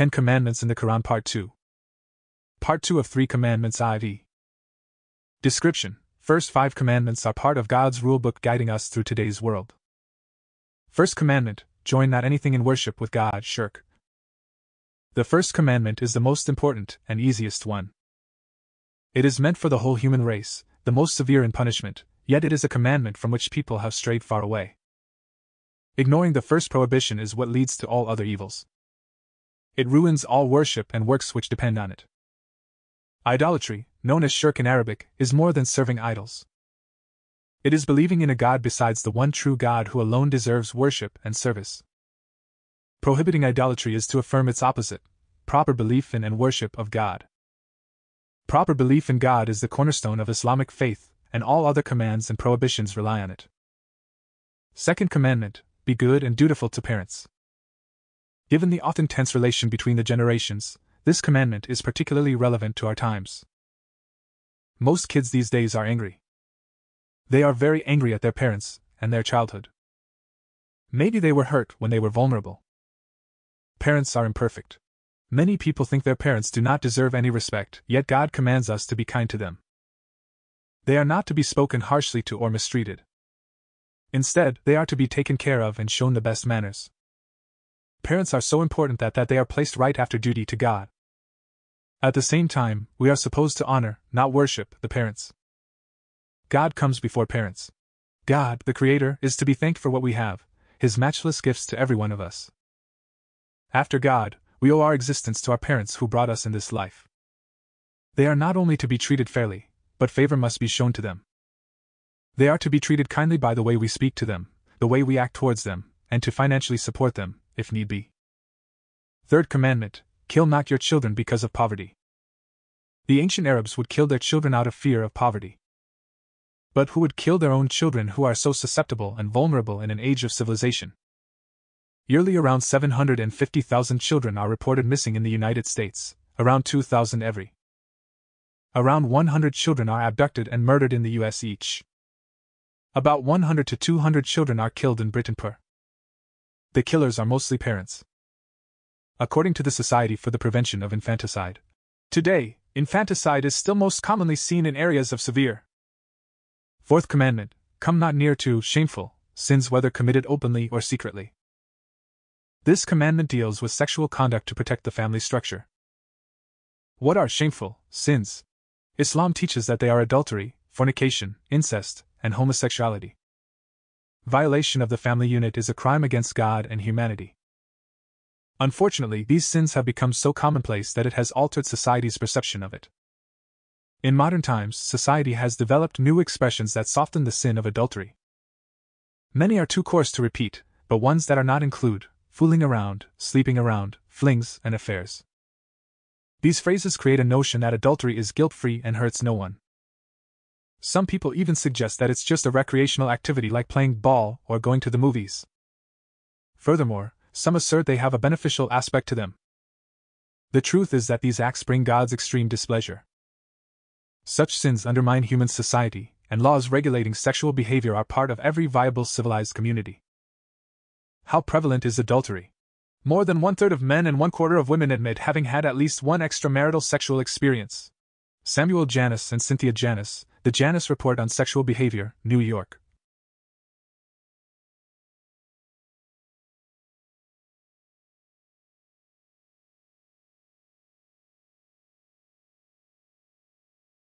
Ten Commandments in the Quran Part 2. Part 2 of Three Commandments IV. Description First five commandments are part of God's rulebook guiding us through today's world. First commandment join not anything in worship with God, shirk. The first commandment is the most important and easiest one. It is meant for the whole human race, the most severe in punishment, yet it is a commandment from which people have strayed far away. Ignoring the first prohibition is what leads to all other evils. It ruins all worship and works which depend on it. Idolatry, known as shirk in Arabic, is more than serving idols. It is believing in a God besides the one true God who alone deserves worship and service. Prohibiting idolatry is to affirm its opposite proper belief in and worship of God. Proper belief in God is the cornerstone of Islamic faith, and all other commands and prohibitions rely on it. Second commandment Be good and dutiful to parents. Given the often tense relation between the generations, this commandment is particularly relevant to our times. Most kids these days are angry. They are very angry at their parents and their childhood. Maybe they were hurt when they were vulnerable. Parents are imperfect. Many people think their parents do not deserve any respect, yet God commands us to be kind to them. They are not to be spoken harshly to or mistreated. Instead, they are to be taken care of and shown the best manners. Parents are so important that, that they are placed right after duty to God. At the same time, we are supposed to honor, not worship, the parents. God comes before parents. God, the Creator, is to be thanked for what we have, His matchless gifts to every one of us. After God, we owe our existence to our parents who brought us in this life. They are not only to be treated fairly, but favor must be shown to them. They are to be treated kindly by the way we speak to them, the way we act towards them, and to financially support them, if need be. Third commandment Kill not your children because of poverty. The ancient Arabs would kill their children out of fear of poverty. But who would kill their own children who are so susceptible and vulnerable in an age of civilization? Yearly, around 750,000 children are reported missing in the United States, around 2,000 every. Around 100 children are abducted and murdered in the US each. About 100 to 200 children are killed in Britain per. The killers are mostly parents. According to the Society for the Prevention of Infanticide, today, infanticide is still most commonly seen in areas of severe. Fourth commandment Come not near to shameful sins, whether committed openly or secretly. This commandment deals with sexual conduct to protect the family structure. What are shameful sins? Islam teaches that they are adultery, fornication, incest, and homosexuality. Violation of the family unit is a crime against God and humanity. Unfortunately, these sins have become so commonplace that it has altered society's perception of it. In modern times, society has developed new expressions that soften the sin of adultery. Many are too coarse to repeat, but ones that are not include fooling around, sleeping around, flings, and affairs. These phrases create a notion that adultery is guilt free and hurts no one. Some people even suggest that it's just a recreational activity like playing ball or going to the movies. Furthermore, some assert they have a beneficial aspect to them. The truth is that these acts bring God's extreme displeasure. Such sins undermine human society, and laws regulating sexual behavior are part of every viable civilized community. How prevalent is adultery? More than one third of men and one quarter of women admit having had at least one extramarital sexual experience. Samuel Janus and Cynthia Janus, The Janus Report on Sexual Behavior, New York.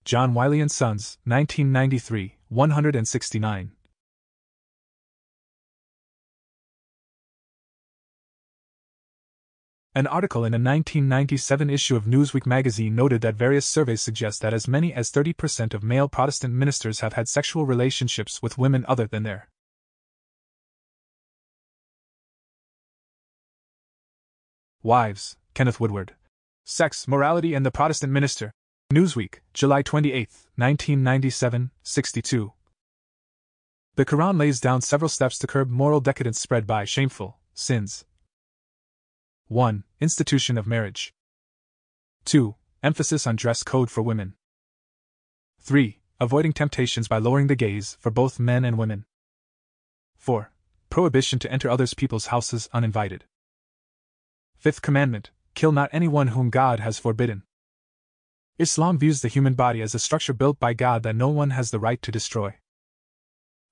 John Wiley and Sons, 1993, 169. An article in a 1997 issue of Newsweek magazine noted that various surveys suggest that as many as 30% of male Protestant ministers have had sexual relationships with women other than their wives. Kenneth Woodward. Sex, Morality, and the Protestant Minister. Newsweek, July 28, 1997, 62. The Quran lays down several steps to curb moral decadence spread by shameful sins, 1. Institution of marriage. 2. Emphasis on dress code for women. 3. Avoiding temptations by lowering the gaze for both men and women. 4. Prohibition to enter others people's houses uninvited. Fifth commandment kill not anyone whom God has forbidden. Islam views the human body as a structure built by God that no one has the right to destroy.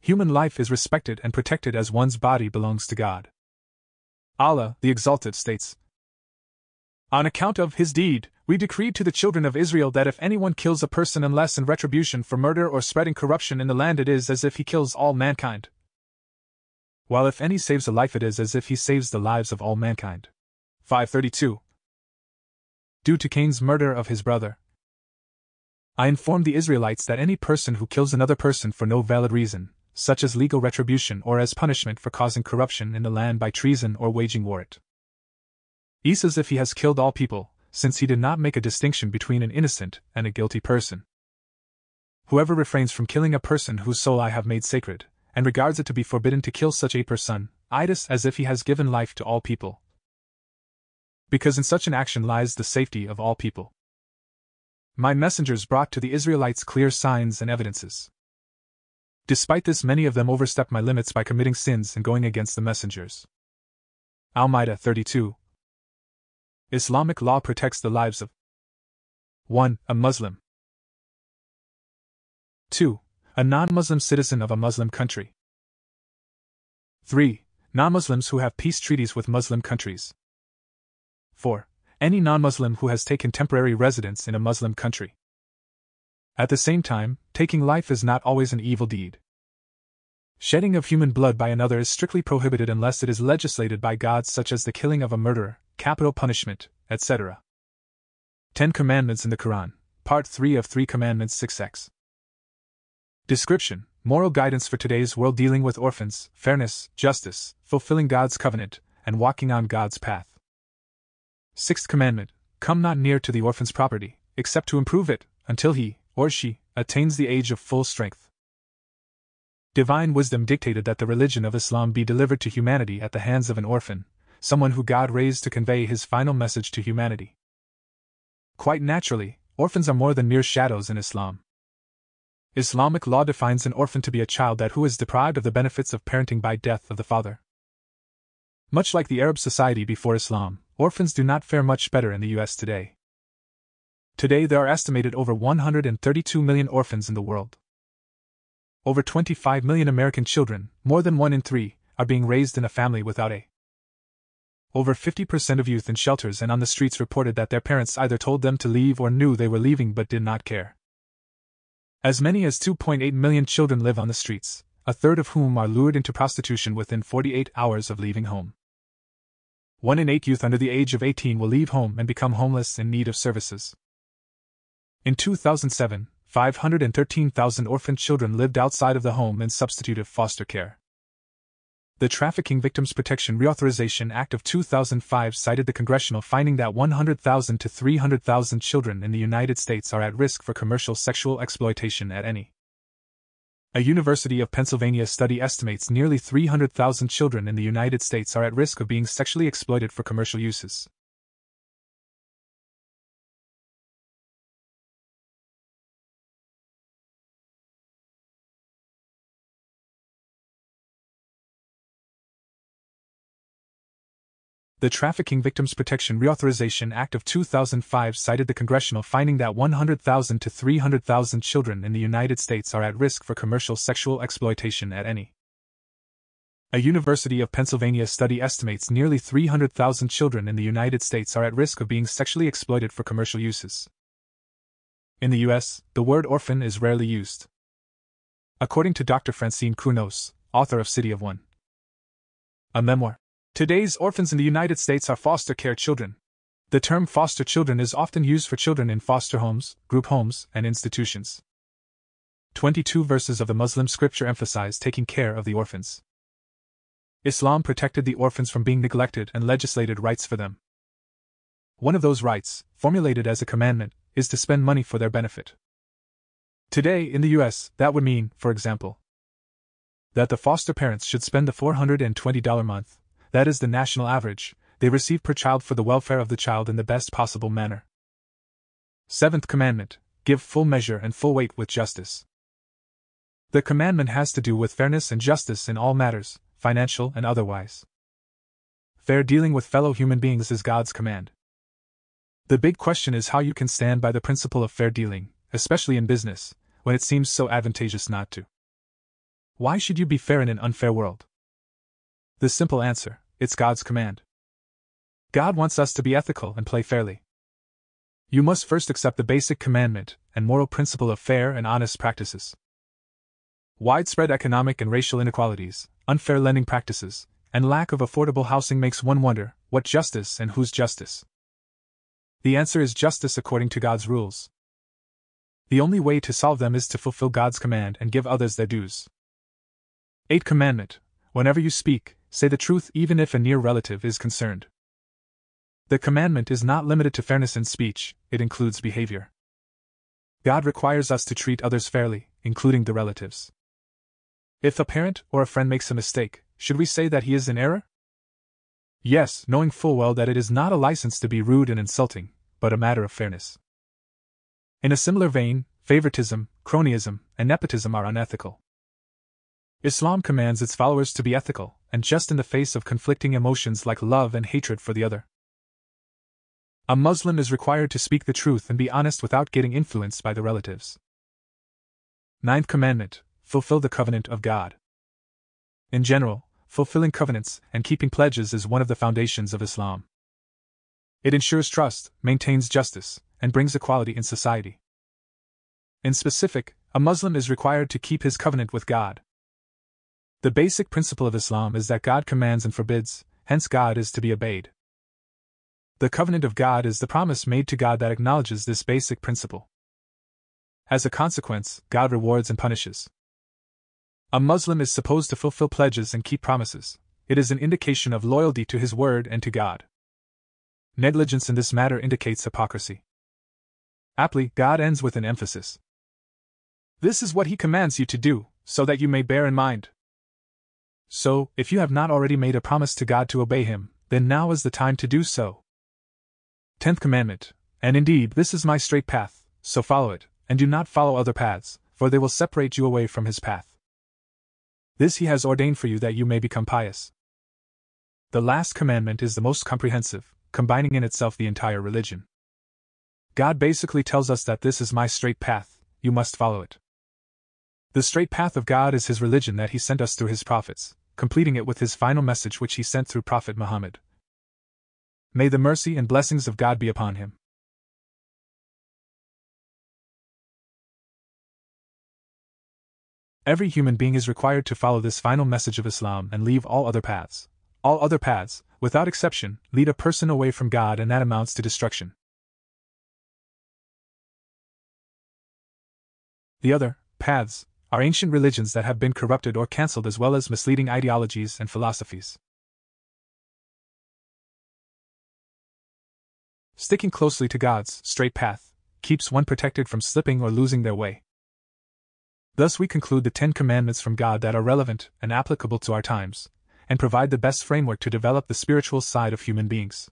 Human life is respected and protected as one's body belongs to God. Allah, the Exalted, states On account of his deed, we decreed to the children of Israel that if anyone kills a person unless in retribution for murder or spreading corruption in the land, it is as if he kills all mankind. While if any saves a life, it is as if he saves the lives of all mankind. 532. Due to Cain's murder of his brother, I informed the Israelites that any person who kills another person for no valid reason, such as legal retribution or as punishment for causing corruption in the land by treason or waging war it. Is as if he has killed all people, since he did not make a distinction between an innocent and a guilty person. Whoever refrains from killing a person whose soul I have made sacred, and regards it to be forbidden to kill such a person, itis as if he has given life to all people. Because in such an action lies the safety of all people. My messengers brought to the Israelites clear signs and evidences. Despite this, many of them overstepped my limits by committing sins and going against the messengers. Al Ma'idah 32. Islamic law protects the lives of 1. A Muslim. 2. A non Muslim citizen of a Muslim country. 3. Non Muslims who have peace treaties with Muslim countries. 4. Any non Muslim who has taken temporary residence in a Muslim country. At the same time, taking life is not always an evil deed. Shedding of human blood by another is strictly prohibited unless it is legislated by God, such as the killing of a murderer, capital punishment, etc. Ten Commandments in the Quran, Part 3 of 3 Commandments 6x. Description Moral guidance for today's world dealing with orphans, fairness, justice, fulfilling God's covenant, and walking on God's path. Sixth Commandment Come not near to the orphan's property, except to improve it, until he, or she, attains the age of full strength. Divine wisdom dictated that the religion of Islam be delivered to humanity at the hands of an orphan, someone who God raised to convey his final message to humanity. Quite naturally, orphans are more than mere shadows in Islam. Islamic law defines an orphan to be a child that who is deprived of the benefits of parenting by death of the father. Much like the Arab society before Islam, orphans do not fare much better in the US today. Today there are estimated over 132 million orphans in the world. Over 25 million American children, more than one in three, are being raised in a family without a. Over 50% of youth in shelters and on the streets reported that their parents either told them to leave or knew they were leaving but did not care. As many as 2.8 million children live on the streets, a third of whom are lured into prostitution within 48 hours of leaving home. One in eight youth under the age of 18 will leave home and become homeless in need of services. In 2007, 513,000 orphan children lived outside of the home in substitutive foster care. The Trafficking Victims Protection Reauthorization Act of 2005 cited the congressional finding that 100,000 to 300,000 children in the United States are at risk for commercial sexual exploitation at any. A University of Pennsylvania study estimates nearly 300,000 children in the United States are at risk of being sexually exploited for commercial uses. The Trafficking Victims Protection Reauthorization Act of 2005 cited the congressional finding that 100,000 to 300,000 children in the United States are at risk for commercial sexual exploitation at any. A University of Pennsylvania study estimates nearly 300,000 children in the United States are at risk of being sexually exploited for commercial uses. In the US, the word orphan is rarely used. According to Dr. Francine Cournos, author of City of One, a memoir, Today's orphans in the United States are foster care children. The term foster children is often used for children in foster homes, group homes, and institutions. 22 verses of the Muslim scripture emphasize taking care of the orphans. Islam protected the orphans from being neglected and legislated rights for them. One of those rights, formulated as a commandment, is to spend money for their benefit. Today, in the US, that would mean, for example, that the foster parents should spend the $420 month, that is the national average, they receive per child for the welfare of the child in the best possible manner. Seventh commandment Give full measure and full weight with justice. The commandment has to do with fairness and justice in all matters, financial and otherwise. Fair dealing with fellow human beings is God's command. The big question is how you can stand by the principle of fair dealing, especially in business, when it seems so advantageous not to. Why should you be fair in an unfair world? The simple answer it's God's command. God wants us to be ethical and play fairly. You must first accept the basic commandment and moral principle of fair and honest practices. Widespread economic and racial inequalities, unfair lending practices, and lack of affordable housing makes one wonder what justice and whose justice? The answer is justice according to God's rules. The only way to solve them is to fulfill God's command and give others their dues. 8. Commandment Whenever you speak, say the truth even if a near relative is concerned. The commandment is not limited to fairness in speech, it includes behavior. God requires us to treat others fairly, including the relatives. If a parent or a friend makes a mistake, should we say that he is in error? Yes, knowing full well that it is not a license to be rude and insulting, but a matter of fairness. In a similar vein, favoritism, cronyism, and nepotism are unethical. Islam commands its followers to be ethical and just in the face of conflicting emotions like love and hatred for the other. A Muslim is required to speak the truth and be honest without getting influenced by the relatives. Ninth Commandment Fulfill the covenant of God. In general, fulfilling covenants and keeping pledges is one of the foundations of Islam. It ensures trust, maintains justice, and brings equality in society. In specific, a Muslim is required to keep his covenant with God. The basic principle of Islam is that God commands and forbids, hence, God is to be obeyed. The covenant of God is the promise made to God that acknowledges this basic principle. As a consequence, God rewards and punishes. A Muslim is supposed to fulfill pledges and keep promises. It is an indication of loyalty to his word and to God. Negligence in this matter indicates hypocrisy. Aptly, God ends with an emphasis. This is what he commands you to do, so that you may bear in mind. So, if you have not already made a promise to God to obey him, then now is the time to do so. Tenth Commandment And indeed, this is my straight path, so follow it, and do not follow other paths, for they will separate you away from his path. This he has ordained for you that you may become pious. The last commandment is the most comprehensive, combining in itself the entire religion. God basically tells us that this is my straight path, you must follow it. The straight path of God is his religion that he sent us through his prophets, completing it with his final message which he sent through Prophet Muhammad. May the mercy and blessings of God be upon him. Every human being is required to follow this final message of Islam and leave all other paths. All other paths, without exception, lead a person away from God and that amounts to destruction. The other paths are ancient religions that have been corrupted or cancelled as well as misleading ideologies and philosophies. Sticking closely to God's straight path keeps one protected from slipping or losing their way. Thus, we conclude the Ten Commandments from God that are relevant and applicable to our times, and provide the best framework to develop the spiritual side of human beings.